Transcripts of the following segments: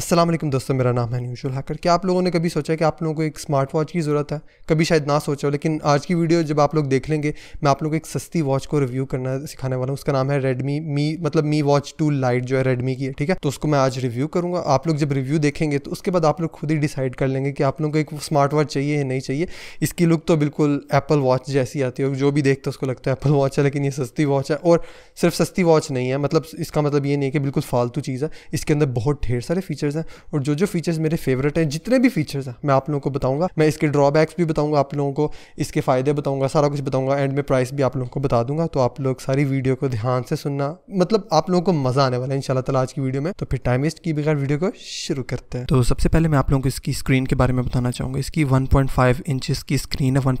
असलम दोस्तों, मेरा नाम है न्यूशुल हैकर क्या आप लोगों ने कभी सोचा कि आप लोगों को एक स्मार्ट वॉच की ज़रूरत है? कभी शायद ना सोचा हो, लेकिन आज की वीडियो जब आप लोग देख लेंगे, मैं आप लोगों को एक सस्ती वॉच को रिव्यू करना सिखाने वाला हूँ। उसका नाम है रेडमी मी मतलब मी वॉच टू लाइट जो है रेडमी की है, ठीक है? तो उसको मैं आज रिव्यू करूँगा। आप लोग जब रिव्यू देखेंगे तो उसके बाद आप लोग खुद ही डिसाइड कर लेंगे कि आप लोगों को एक स्मार्ट वॉच चाहिए या नहीं चाहिए। इसकी लुक तो बिल्कुल एप्पल वॉच जैसी आती है जो भी देखते उसको लगता है एप्पल वॉच है, लेकिन ये सस्ती वॉच है, और सिर्फ़ सस्ती वॉच नहीं है। मतलब इसका मतलब ये नहीं है कि बिल्कुल फालतू चीज़ है। इसके अंदर बहुत ढेर सारे फीचर्स हैं और जो जो फीचर्स मेरे फेवरेट हैं, जितने भी फीचर्स हैं, मैं आप लोगों को बताऊँगा। मैं इसके ड्रॉबैक्स भी बताऊँगा आप लोगों को, इसके फ़ायदे बताऊँगा, सारा कुछ बताऊँगा एंड में प्राइस भी आप लोगों को बता दूँगा। तो आप लोग सारी वीडियो को ध्यान से सुनना। मतलब आप लोगों को मज़ा आने वाला है इन तला आज की वीडियो में। तो फिर टाइम वेस्ट की बगैर वीडियो को शुरू करते हैं। तो सबसे पहले मैं आप लोगों को इसकी स्क्रीन के बारे में बताना चाहूँगा। इसकी वन पॉइंट की स्क्रीन है वन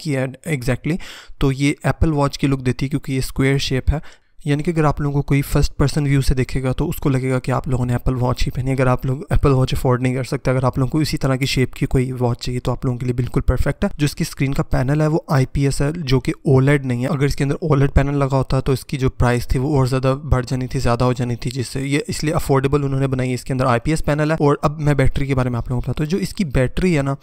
की है एग्जैक्टली तो ये एप्पल वॉच की लुक देती है क्योंकि ये स्क्वेयर शेप है। यानी कि अगर आप लोगों को कोई फ़र्स्ट पर्सन व्यू से देखेगा तो उसको लगेगा कि आप लोगों ने एप्पल वॉच ही पहनी अगर आप लोग एप्पल वॉच अफोर्ड नहीं कर सकते, अगर आप लोगों को इसी तरह की शेप की कोई वॉच चाहिए तो आप लोगों के लिए बिल्कुल परफेक्ट है। जो इसकी स्क्रीन का पैनल है, वो आई है, जो कि ओलेड नहीं है। अगर इसके अंदर ओलेड पैनल लगा होता तो इसकी जो प्राइस थी, वो और ज़्यादा बढ़ जानी थी, ज़्यादा हो जानी थी, जिससे ये इसलिए अफोर्डेबल उन्होंने बनाई इसके अंदर आईपीएस पैनल है। और अब मैं बैटरी के बारे में आप लोगों को बताता हूँ। जो इसकी बैटरी है ना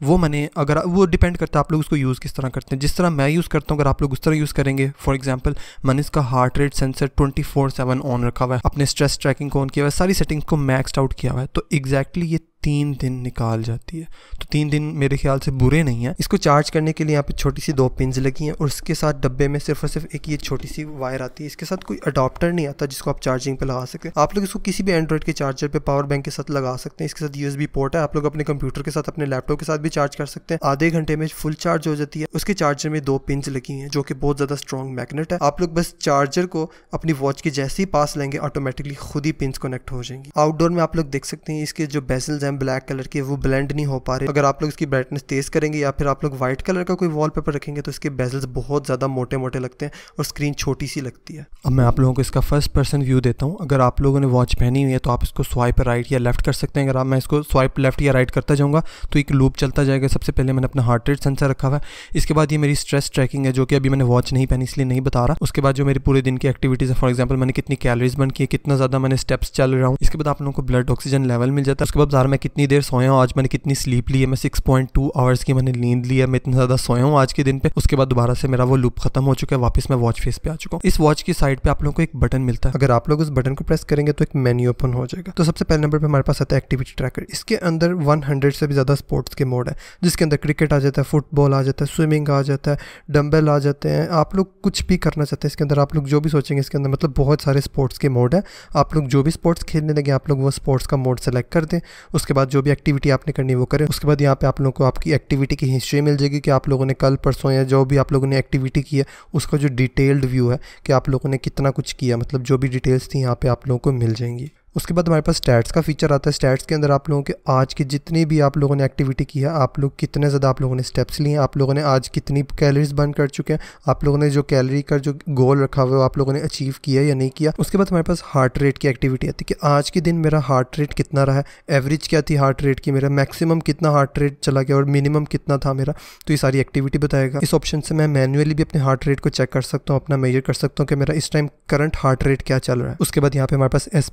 वो मैंने, अगर वो डिपेंड करता है आप लोग उसको यूज़ किस तरह करते हैं। जिस तरह मैं यूज़ करता हूँ, अगर आप लोग उस तरह यूज़ करेंगे फॉर एग्जांपल मैंने इसका heart rate sensor twenty four seven on रखा हुआ है। अपने स्ट्रेस ट्रैकिंग को ऑन किया हुआ है, सारी सेटिंग्स को मैक्सड आउट किया हुआ है। तो एग्जैक्टली ये तीन दिन निकाल जाती है। तो तीन दिन मेरे ख्याल से बुरे नहीं है। इसको चार्ज करने के लिए यहाँ पे छोटी सी दो पिंस लगी हैं और इसके साथ डब्बे में सिर्फ़ और सिर्फ़ एक ये छोटी सी वायर आती है। इसके साथ कोई अडॉप्टर नहीं आता जिसको आप चार्जिंग पे लगा सकते हैं आप लोग इसको किसी भी एंड्रॉइड के चार्जर पे पावर बैंक के साथ लगा सकते हैं। इसके साथ यूएसबी पोर्ट है। आप लोग अपने कंप्यूटर के साथ, अपने लैपटॉप के साथ भी चार्ज कर सकते हैं। आधे घंटे में फुल चार्ज हो जाती है। उसके चार्जर में दो पिंस लगी हैं, जो कि बहुत ज़्यादा स्ट्रॉन्ग मैगनेट है। आप लोग बस चार्जर को अपनी वॉच के जैसे ही पास लेंगे ऑटोमेटिकली खुद ही पिंस कनेक्ट हो जाएँगी। आउटडोर में आप लोग देख सकते हैं, इसके जो बेसल्स हैं ब्लैक कलर के, वो ब्लेंड नहीं हो पा रहे। अगर आप लोग इसकी ब्राइटनेस तेज करेंगे या फिर आप लोग व्हाइट कलर का कोई वॉलपेपर रखेंगे तो इसके बेजल्स बहुत ज़्यादा मोटे मोटे लगते हैं और स्क्रीन छोटी सी लगती है। अब मैं आप लोगों को इसका फ़र्स्ट पर्सन व्यू देता हूँ। अगर आप लोगों ने वॉच पहनी हुई है तो आप इसको स्वाइप राइट या लेफ़्ट कर सकते हैं। अगर आप, मैं इसको स्वाइप लेफ़्ट या राइट करता जाऊँगा तो एक लूप चलता जाएगा। सबसे पहले मैंने अपना हार्ट रेट सेंसर रखा हुआ है। इसके बाद ये मेरी स्ट्रेस ट्रैकिंग है, जो कि अभी मैंने वॉच नहीं पहनी, इसलिए नहीं बता रहा। उसके बाद जो मेरी पूरे दिन की एक्टिविटीज़ है फॉर एग्ज़ाम्पल मैंने कितनी कैलरीज बन की कितना ज़्यादा मैंने स्टेप्स चल रहा हूँ। इसके बाद आप लोगों को ब्लड ऑक्सीजन लेवल मिल जाता है। उसके बाद कितनी देर सोया हूँ? आज मैंने कितनी स्लीप ली है? मैं सिक्स पॉइंट टू आवर्स की मैंने नींद ली है। मैं इतना ज़्यादा सोया हूँ आज के दिन पे। उसके बाद दोबारा से मेरा वो लूप खत्म हो चुका है। वापस मैं वॉच फेस पे आ चुका हूँ। इस वॉच की साइड पे आप लोगों को एक बटन मिलता है। अगर आप लोग उस बटन को प्रेस करेंगे तो एक मेन्यू ओपन हो जाएगा। तो सबसे पहले नंबर पर हमारे पास आता है एक्टिविटी ट्रैकर इसके अंदर वन से भी ज़्यादा स्पोर्ट्स के मोड है। जिसके अंदर क्रिकेट आ जाता है फुटबॉल आ जाता है स्विमिंग आ जाता है डम्बल आ जाते हैं। आप लोग कुछ भी करना चाहते हैं इसके अंदर, आप लोग जो भी सोचेंगे इसके अंदर मतलब बहुत सारे स्पोर्ट्स के मोड है। आप लोग जो भी स्पोर्ट्स खेलने लगे, आप लोग वो स्पोर्ट्स का मोड सेलेक्ट कर दें। उसके बाद जो भी एक्टिविटी आपने करनी वो करें। उसके बाद यहाँ पे आप लोगों को आपकी एक्टिविटी की हिस्ट्री मिल जाएगी कि आप लोगों ने कल, परसों या जो भी आप लोगों ने एक्टिविटी की है, उसका जो डिटेल्ड व्यू है कि आप लोगों ने कितना कुछ किया मतलब जो भी डिटेल्स थी यहाँ पर आप लोगों को मिल जाएँगी। उसके बाद हमारे पास स्टैट्स का फीचर आता है। स्टैट्स के अंदर आप लोगों के आज की जितनी भी आप लोगों ने एक्टिविटी की है, आप लोग कितने ज़्यादा आप लोगों ने स्टेप्स लिए आप लोगों ने आज कितनी कैलरीज बर्न कर चुके हैं, आप लोगों ने जो कैलरी का जो गोल रखा हुआ है आप लोगों ने अचीव किया या नहीं किया। उसके बाद हमारे पास हार्ट रेट की एक्टिविटी आती है कि आज के दिन मेरा हार्ट रेट कितना रहा है एवरेज क्या थी हार्ट रेट की मेरा मैक्सिमम कितना हार्ट रेट चला गया और मिनिमम कितना था मेरा तो ये सारी एक्टिविटी बताएगा। इस ऑप्शन से मैं मैनुअली भी अपने हार्ट रेट को चेक कर सकता हूँ, अपना मेजर कर सकता हूँ कि मेरा इस टाइम करंट हार्ट रेट क्या चल रहा है। उसके बाद यहाँ पे हमारे पास एस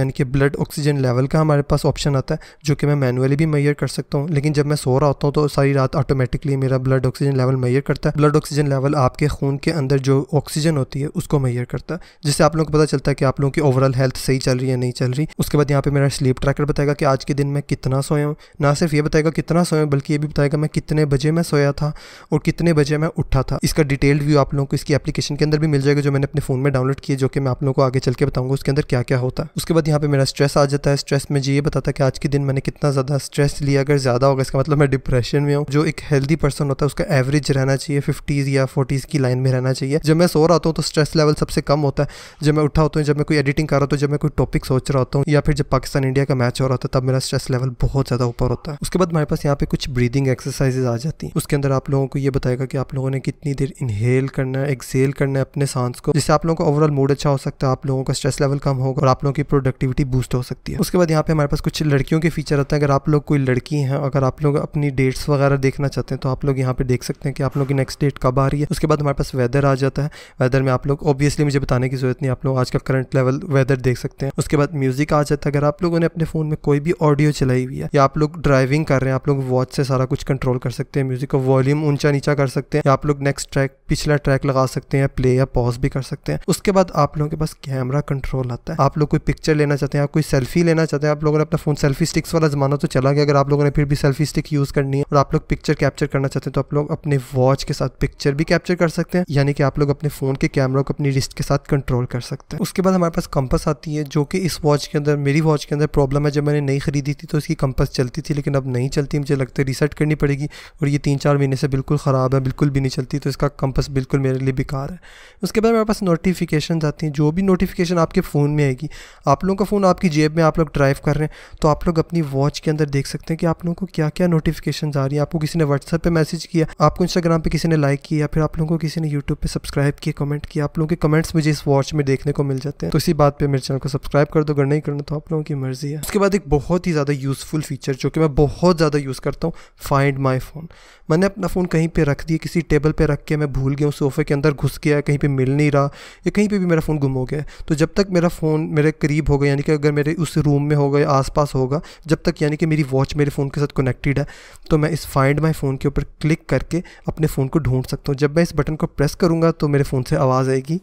यानी कि ब्लड ऑक्सीजन लेवल का हमारे पास ऑप्शन आता है, जो कि मैं मैनुअली भी मैयर कर सकता हूँ। लेकिन जब मैं सो रहा होता हूँ तो सारी रात ऑटोमेटिकली मेरा ब्लड ऑक्सीजन लेवल मैयर करता है। ब्लड ऑक्सीजन लेवल आपके खून के अंदर जो ऑक्सीजन होती है, उसको मैयर करता है। जिससे आप लोगों को पता चलता है कि आप लोगों की ओवरऑल हेल्थ सही चल रही है नहीं चल रही। उसके बाद यहाँ पे मेरा स्लीप ट्रैकर बताएगा कि आज के दिन में कितना सोया हूँ। ना सिर्फ़ ये बताएगा कितना सोया हूँ, बल्कि ये भी बताएगा मैं कितने बजे मैं सोया था और कितने बजे मैं उठा था। इसका डिटेल्ड व्यू आप लोगों को इसकी एप्लीकेशन के अंदर भी मिल जाएगा, जो मैंने अपने फ़ोन में डाउनलोड किया, जो कि मैं आप लोगों को आगे चल के बताऊँगा, उसके अंदर क्या क्या होता है। उसके बाद यहाँ पे मेरा स्ट्रेस आ जाता है। स्ट्रेस में मुझे ये बताता कि आज के दिन मैंने कितना ज़्यादा स्ट्रेस लिया। अगर ज़्यादा होगा, इसका मतलब मैं डिप्रेशन में हूँ। जो एक हेल्दी पर्सन होता है, उसका एवरेज रहना चाहिए। फिफ्टीज़ या फोर्टीज़ की लाइन में रहना चाहिए। जब मैं सो रहा हूँ तो स्ट्रेस लेवल सबसे कम होता है। जब मैं उठा होता हूँ, जब मैं कोई एडिटिंग कर रहा हूँ, जब मैं कोई टॉपिक सोच रहा होता हूँ, या फिर जब पाकिस्तान इंडिया का मैच हो रहा था तब मेरा स्ट्रेस लेवल बहुत ज़्यादा ऊपर होता है। उसके बाद हमारे पास यहाँ पे कुछ ब्रीदिंग एक्सरसाइजेज आ जाती हैं। उसके अंदर आप लोगों को ये बताएगा कि आप लोगों ने कितनी देर इनहेल करना है एक्सेल करना है अपने सांस को। जिससे आप लोगों का ओवरऑल मूड अच्छा हो सकता है, आप लोगों का स्ट्रेस लेवल कम होगा और आप लोगों की प्रोडक्टिविटी बूस्ट हो सकती है। उसके बाद यहाँ पे हमारे पास कुछ लड़कियों के फीचर आते हैं। अगर आप लोग कोई लड़की हैं, अगर आप लोग अपनी डेट्स वगैरह देखना चाहते हैं तो आप लोग यहाँ पे देख सकते हैं कि आप लोग की नेक्स्ट डेट कब आ रही है। उसके बाद हमारे पास वेदर आ जाता है। वेदर में आप लोग ऑब्वियसली मुझे बताने की ज़रूरत नहीं, आप लोग आज का करंट लेवल वेदर देख सकते हैं। उसके बाद म्यूज़िक आ जाता है। अगर आप लोगों ने अपने फ़ोन में कोई भी ऑडियो चलाई हुई है, या आप लोग ड्राइविंग कर रहे हैं, आप लोग वॉच से सारा कुछ कंट्रोल कर सकते हैं। म्यूज़िक का वॉल्यूम ऊँचा नीचा कर सकते हैं, या आप लोग नेक्स्ट ट्रैक पिछला ट्रैक लगा सकते हैं प्ले या पॉज भी कर सकते हैं। उसके बाद आप लोगों के पास कैमरा कंट्रोल आता है। आप लोग कोई पिक्चर लेना चाहते हैं, आप कोई सेल्फी लेना चाहते हैं, आप लोगों ने अपना फ़ोन सेल्फी स्टिक्स वाला जमाना तो चला गया। अगर आप लोगों ने फिर भी सेल्फी स्टिक यूज़ करनी है और आप लोग पिक्चर कैप्चर करना चाहते हैं तो आप लोग अपने वॉच के साथ पिक्चर भी कैप्चर कर सकते हैं। यानी कि आप लोग अपने फ़ोन के कैमरा को अपनी रिस्ट के साथ कंट्रोल कर सकते हैं। उसके बाद हमारे पास कंपस आती है, जो कि इस वॉच के अंदर, मेरी वॉच के अंदर प्रॉब्लम है। जब मैंने नई खरीदी थी तो इसकी कंपस चलती थी, लेकिन अब नहीं चलती। मुझे लगता है रिसेट करनी पड़ेगी और ये तीन चार महीने से बिल्कुल ख़राब है, बिल्कुल भी नहीं चलती तो इसका कंपस बिल्कुल मेरे लिए बेकार है। उसके बाद मेरे पास नोटिफिकेशन आती हैं। जो भी नोटिफिकेशन आपके फ़ोन में आएगी, आप लोगों का फ़ोन आपकी जेब में, आप लोग ड्राइव कर रहे हैं तो आप लोग अपनी वॉच के अंदर देख सकते हैं कि आप लोगों को क्या क्या नोटिफिकेशन आ रही है। आपको किसी ने व्हाट्सएप पे मैसेज किया, आपको इंस्टाग्राम पे किसी ने लाइक किया, फिर आप लोगों को किसी ने यूट्यूब पे सब्सक्राइब किया कमेंट किया, आप लोगों के कमेंट्स मुझे इस वॉच में देखने को मिल जाते हैं। तो इसी बात पर मेरे चैनल को सब्सक्राइब कर दो, अगर नहीं करना तो आप लोगों की मर्ज़ी है। उसके बाद एक बहुत ही ज़्यादा यूज़फुल फीचर जो कि मैं बहुत ज़्यादा यूज़ करता हूँ फाइंड माई फ़ोन मैंने अपना फ़ोन कहीं पर रख दिया, किसी टेबल पर रख के मैं भूल गया हूँ सोफ़े के अंदर घुस गया, कहीं पर मिल नहीं रहा, या कहीं पर भी मेरा फ़ोन गुम हो गया तो जब तक मेरा फ़ोन मेरे करीब होगा यानी कि अगर मेरे उस रूम में होगा या आसपास होगा, जब तक यानी कि मेरी वॉच मेरे फ़ोन के साथ कनेक्टेड है तो मैं इस फाइंड माई फ़ोन के ऊपर क्लिक करके अपने फ़ोन को ढूंढ सकता हूँ। जब मैं इस बटन को प्रेस करूँगा तो मेरे फ़ोन से आवाज़ आएगी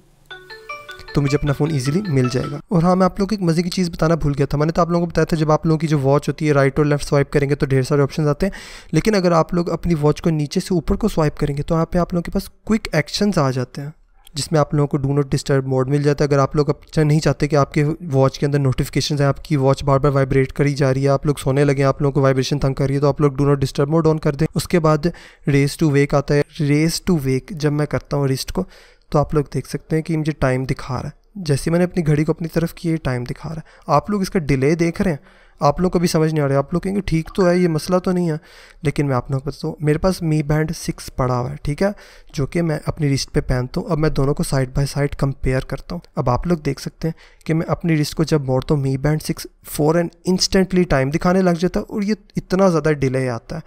तो मुझे अपना फ़ोन इजीली मिल जाएगा। और हाँ मैं आप लोगों को एक मज़े की चीज़ बताना भूल गया था। मैंने तो आप लोगों को बताया था, जब आप लोगों की जो वॉच होती है राइट और लेफ़्ट स्वाइप करेंगे तो ढेर सारे ऑप्शन आते हैं। लेकिन अगर आप लोग अपनी वॉच को नीचे से ऊपर को स्वाइप करेंगे तो यहाँ पे आप लोगों के पास क्विक एक्शन आ जाते हैं। जिसमें आप लोगों को डू नॉट डिस्टर्ब मोड मिल जाता है। अगर आप लोग अच्छा नहीं चाहते कि आपके वॉच के अंदर नोटिफिकेशन है, आपकी वॉच बार बार वाइब्रेट करी जा रही है, आप लोग सोने लगे आप लोगों को वाइब्रेशन तंग कर रही है तो आप लोग do not disturb mode on कर दें। उसके बाद रेस टू वेक आता है। रेस टू वेक जब मैं करता हूँ रिस्ट को तो आप लोग देख सकते हैं कि मुझे टाइम दिखा रहा है। जैसे मैंने अपनी घड़ी को अपनी तरफ़ किए टाइम दिखा रहा है। आप लोग इसका डिले देख रहे हैं? आप लोग कभी समझ नहीं आ रहा, आप लोग कहेंगे, ठीक तो है, ये मसला तो नहीं है। लेकिन मैं आप लोग को बताऊँ मेरे पास मी बैंड सिक्स पड़ा हुआ है, ठीक है? जो कि मैं अपनी रिस्ट पे पहनता हूँ। अब मैं दोनों को साइड बाय साइड कंपेयर करता हूँ। अब आप लोग देख सकते हैं कि मैं अपनी रिस्ट को जब मोड़ता हूँ, Mi Band six four and instantly time दिखाने लग जाता है और ये इतना ज़्यादा डिले आता है।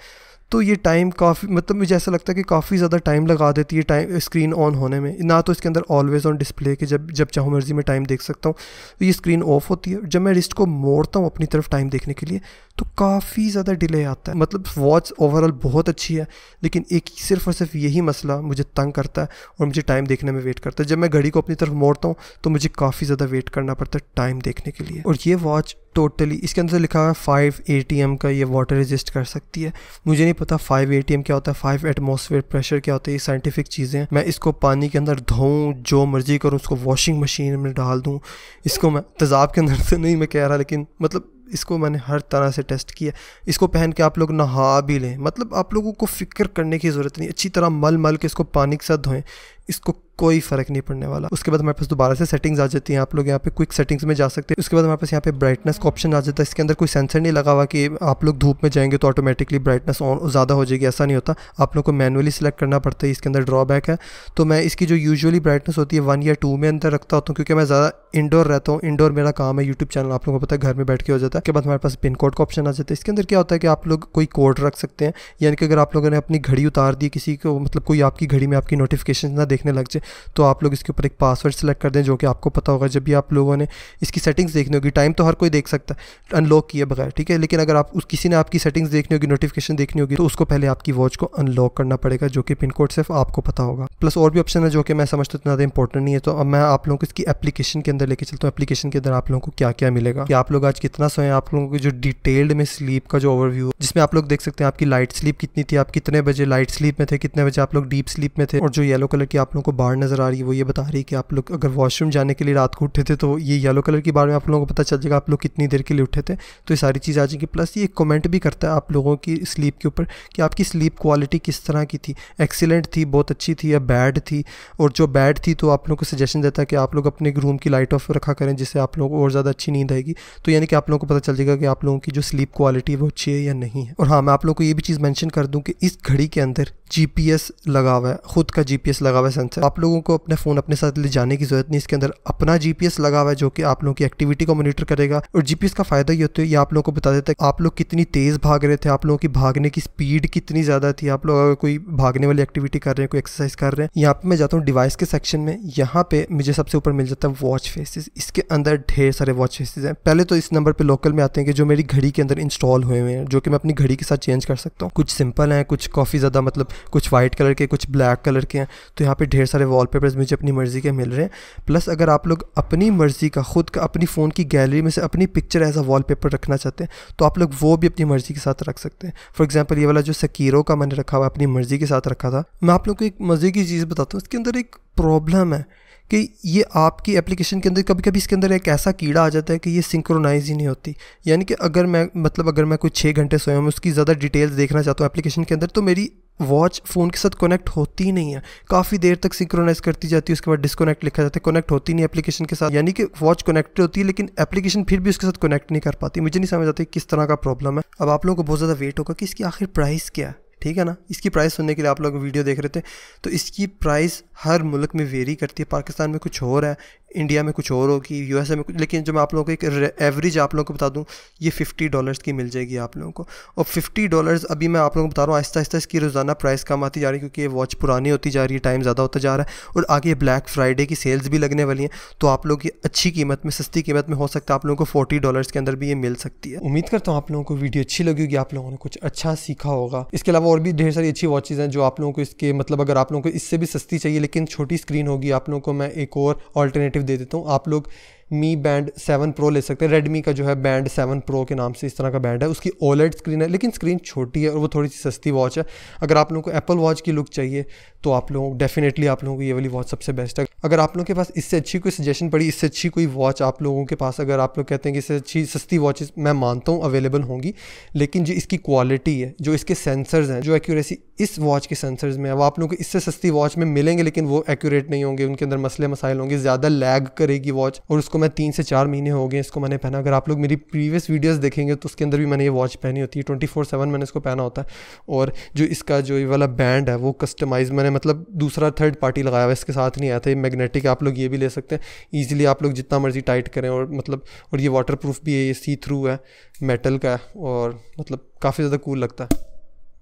तो ये टाइम काफ़ी मतलब मुझे ऐसा लगता है कि काफ़ी ज़्यादा टाइम लगा देती है टाइम स्क्रीन ऑन होने में। ना तो इसके अंदर ऑलवेज ऑन डिस्प्ले के जब जब चाहूँ मर्ज़ी में टाइम देख सकता हूँ। तो ये स्क्रीन ऑफ़ होती है। जब मैं रिस्ट को मोड़ता हूँ अपनी तरफ़ टाइम देखने के लिए तो काफ़ी ज़्यादा डिले आता है। मतलब वॉच ओवरऑल बहुत अच्छी है, लेकिन एक सिर्फ़ और सिर्फ़ यही मसला मुझे तंग करता है और मुझे टाइम देखने में वेट करता है। जब मैं घड़ी को अपनी तरफ़ मोड़ता हूँ तो मुझे काफ़ी ज़्यादा वेट करना पड़ता है टाइम देखने के लिए। और ये वॉच टोटली इसके अंदर लिखा है फाइव ए का ये वाटर रजिस्ट कर सकती है। मुझे नहीं पता फाइव ए क्या होता है फाइव एटमोसफेयर प्रेशर क्या होता है, ये साइंटिफिक चीज़ें मैं इसको पानी के अंदर धोऊँ, जो मर्ज़ी करूँ, उसको वॉशिंग मशीन में डाल दूँ। इसको मैं, तेज़ाब के अंदर से नहीं मैं कह रहा, लेकिन मतलब इसको मैंने हर तरह से टेस्ट किया। इसको पहन के आप लोग नहा भी लें। मतलब आप लोगों को फ़िक्र करने की ज़रूरत नहीं। अच्छी तरह मल मल के इसको पानी के साथ धोएँ। इसको कोई फ़र्क नहीं पड़ने वाला। उसके बाद हमारे पास दोबारा से सेटिंग्स आ जाती हैं। आप लोग यहाँ पे क्विक सेटिंग्स में जा सकते हैं। उसके बाद हमारे पास यहाँ पे ब्राइटनेस का ऑप्शन आ जाता है। इसके अंदर कोई सेंसर नहीं लगा हुआ कि आप लोग धूप में जाएँगे तो ऑटोमेटिकली ब्राइटनेस ऑन ज़्यादा हो जाएगी। ऐसा नहीं होता। आप लोग को मैनुअली सिलेक्ट करना पड़ता है। इसके अंदर ड्रॉबैक है। तो मैं इसकी जो यूजली ब्राइटनेस होती है वन या टू में अंदर रखता होता हूँ क्योंकि मैं ज़्यादा इंडोर रहता हूँ। इंडोर मेरा काम है यूट्यूब चैनल आप लोगों को पता है, घर में बैठ के हो जाता है। उसके बाद हमारे पास पिन कोड का ऑप्शन आ जाता है। इसके अंदर क्या होता है कि आप लोग कोई कोड रख सकते हैं। यानी कि अगर आप लोगों ने अपनी घड़ी उतार दी किसी को मतलब कोई आपकी घड़ी में आपकी नोटिफिकेशन ना देखने लग जाए तो आप लोग इसके ऊपर एक पासवर्ड सेलेक्ट कर दें, जो कि आपको पता होगा जब भी आप लोगों ने इसकी सेटिंग्स देखनी होगी। टाइम तो हर कोई देख सकता है अनलॉक किए बगैर, ठीक है? लेकिन अगर आप उस, किसी ने आपकी सेटिंग्स देखनी होगी नोटिफिकेशन देखनी होगी तो उसको पहले आपकी वॉच को अनलॉक करना पड़ेगा, जो कि पिन कोड सिर्फ़ आपको पता होगा। प्लस और भी ऑप्शन है, जो कि मैं समझता हूँ ज़्यादा इंपॉर्टेंट नहीं है तो अब मैं आप लोगों को इसकी एप्लीकेशन के अंदर लेके चलता हूँ। एप्लीकेशन के अंदर आप लोगों को क्या क्या मिलेगा? कि आप लोग आज कितना सोए, आप लोगों को जो डिटेल्ड में स्लीप का जो ओवरव्यू जिसमें आप लोग देख सकते हैं, आपकी लाइट स्लीप कितनी थी, आप कितने बजे लाइट स्लीप में थे, कितने बजे आप लोग डीप स्लीप में थे, और जो येलो कलर की आप लोगों को बाढ़ नज़र आ रही है, वो ये बता रही है कि आप लोग अगर वॉशरूम जाने के लिए रात को उठे थे तो ये येलो कलर की बार में आप लोगों को पता चल जाएगा आप लोग कितनी देर के लिए उठे थे। तो ये सारी चीज़ आ जाएगी। प्लस ये कमेंट भी करता है आप लोगों की स्लीप के ऊपर कि आपकी स्लीप क्वालिटी किस तरह की थी। एक्सीलेंट थी, बहुत अच्छी थी या बैड थी? और जो बैड थी तो आप लोगों को सजेशन देता है कि आप लोग अपने रूम की लाइट ऑफ़ रखा करें जिससे आप लोगों को और ज़्यादा अच्छी नींद आएगी। तो यानी कि आप लोगों को पता चल जाएगा कि आप लोगों की जो स्लीप क्वालिटी है वो अच्छी है या नहीं है। और हाँ मैं आप लोगों को ये भी चीज़ मैंशन कर दूँ कि इस घड़ी के अंदर जीपीएस लगा हुआ है, खुद का जीपीएस लगा हुआ है। सेंसर आप लोगों को अपने फ़ोन अपने साथ ले जाने की ज़रूरत नहीं, इसके अंदर अपना जीपीएस लगा हुआ है जो कि आप लोगों की एक्टिविटी को मॉनिटर करेगा। और जीपीएस का फ़ायदा ये होता है, ये आप लोगों को बता देता है आप लोग कितनी तेज़ भाग रहे थे, आप लोगों की भागने की स्पीड कितनी ज़्यादा थी, आप लोग अगर कोई भागने वाली एक्टिविटी कर रहे हैं, कोई एक्सरसाइज कर रहे हैं, यहाँ पे मैं जाता हूँ डिवाइस के सेक्शन में, यहाँ पे मुझे सबसे ऊपर मिल जाता है वॉच फेसेस इसके अंदर ढेर सारे वॉच फेसेस हैं। पहले तो इस नंबर पे लोकल में आते हैं कि जो मेरी घड़ी के अंदर इंस्टॉल हुए हुए हैं, जो कि मैं अपनी घड़ी के साथ चेंज कर सकता हूँ। कुछ सिंपल हैं, कुछ काफ़ी ज़्यादा मतलब कुछ वाइट कलर के, कुछ ब्लैक कलर के हैं तो यहाँ पे ढेर सारे वॉलपेपर्स मुझे अपनी मर्ज़ी के मिल रहे हैं। प्लस अगर आप लोग अपनी मर्ज़ी का, खुद का, अपनी फ़ोन की गैलरी में से अपनी पिक्चर एज अ वॉल रखना चाहते हैं तो आप लोग वो भी अपनी मर्ज़ी के साथ रख सकते हैं। फॉर एग्ज़ाम्पल ये वाला जो सकीरों का मैंने रखा हुआ अपनी मर्ज़ी के साथ रखा था, मैं आप लोग को एक मज़े की चीज़ बताता हूँ। इसके अंदर एक प्रॉब्लम है कि ये आपकी एप्लीकेशन के अंदर कभी कभी इसके अंदर एक ऐसा कीड़ा आ जाता है कि ये सिंक्रोनाइज ही नहीं होती। यानी कि अगर मैं मतलब अगर मैं कोई छः घंटे सोया हूँ उसकी ज़्यादा डिटेल्स देखना चाहता हूँ एप्लीकेशन के अंदर तो मेरी वॉच फ़ोन के साथ कनेक्ट होती ही नहीं है। काफ़ी देर तक सिंक्रोनाइज करती जाती है, उसके बाद डिस्कनेक्ट लिखा जाता है, कनेक्ट होती नहीं एप्लीकेशन के साथ। यानी कि वॉच कनेक्टेड होती है, लेकिन एप्लीकेशन फिर भी उसके साथ कनेक्ट नहीं कर पाती। मुझे नहीं समझ आती किस तरह का प्रॉब्लम है। अब आप लोगों को बहुत ज़्यादा वेट होगा कि इसकी आखिर प्राइस क्या है। ठीक है ना? इसकी प्राइस सुनने के लिए आप लोग वीडियो देख रहे थे। तो इसकी प्राइस हर मुल्क में वेरी करती है। पाकिस्तान में कुछ और है इंडिया में कुछ और होगी यूएसए में कुछ, लेकिन जो मैं आप लोगों को एक एवरेज आप लोगों को बता दूँ, ये फिफ्टी डॉलर्स की मिल जाएगी आप लोगों को। और फिफ्टी डॉलर्स अभी मैं आप लोगों को बता रहा हूँ, आहिस्ता आहिस्ता इसकी रोज़ाना प्राइस कम आती जा रही है, क्योंकि ये वॉच पुरानी होती जा रही है टाइम ज़्यादा होता जा रहा है। और आगे ब्लैक फ्राइडे की सेल्स भी लगने वाली हैं तो आप लोग ये अच्छी कीमत में, सस्ती कीमत में हो सकता है आप लोगों को फोर्टी डॉलर्स के अंदर भी ये मिल सकती है। उम्मीद करता हूँ आप लोगों को वीडियो अच्छी लगी होगी, आप लोगों ने कुछ अच्छा सीखा होगा। इसके अलावा और भी ढेर सारी अच्छी वॉचेज़ हैं जो आप लोगों को इसके मतलब अगर आप लोगों को इससे भी सस्ती चाहिए, लेकिन छोटी स्क्रीन होगी, आप लोगों को मैं एक और ऑल्टरनेटिव दे देता हूँ। आप लोग मी बैंड सेवन प्रो ले सकते हैं। रेडमी का जो है बैंड सेवन प्रो के नाम से इस तरह का बैंड है। उसकी ओलेड स्क्रीन है, लेकिन स्क्रीन छोटी है और वो थोड़ी सी सस्ती वॉच है। अगर आप लोगों को एप्पल वॉच की लुक चाहिए तो आप लोगों डेफिनेटली आप लोगों को ये वाली वॉच सबसे बेस्ट है। अगर आप लोगों के पास इससे अच्छी कोई सजेशन पड़ी, इससे अच्छी कोई वॉच आप लोगों के पास, अगर आप लोग कहते हैं कि इससे अच्छी सस्ती वॉचेस मैं मानता हूँ अवेलेबल होंगी, लेकिन जो इसकी क्वालिटी है, जो इसके सेंसर्स हैं, जो एक्यूरेसी इस वॉच के सेंसर्स में अब आप लोगों को इससे सस्ती वॉच में मिलेंगे, लेकिन वो एक्यूरेट नहीं होंगे, उनके अंदर मसले मसाइल होंगे, ज़्यादा लैग करेगी वॉच और उसको मैं तीन से चार महीने हो गए, इसको मैंने पहना। अगर आप लोग मेरी प्रीवियस वीडियोस देखेंगे तो उसके अंदर भी मैंने ये वॉच पहनी होती है। ट्वेंटी फोर सेवन मैंने इसको पहना होता है। और जो इसका जो ये वाला बैंड है, वो कस्टमाइज मैंने मतलब दूसरा थर्ड पार्टी लगाया हुआ इसके साथ नहीं आया था। ये मैग्नेटिक आप लोग ये भी ले सकते हैं। ईजिली आप लोग जितना मर्ज़ी टाइट करें और मतलब और ये वाटर प्रूफ भी है, ये सी थ्रू है, मेटल का है, और मतलब काफ़ी ज़्यादा कूल लगता है।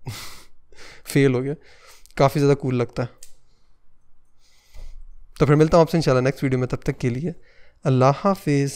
फेल हो गया। काफ़ी ज़्यादा कूल लगता है। तो फिर मिलता हूँ आपसे, इंशाल्लाह, नेक्स्ट वीडियो में। तब तक के लिए अल्लाह हाफिज़।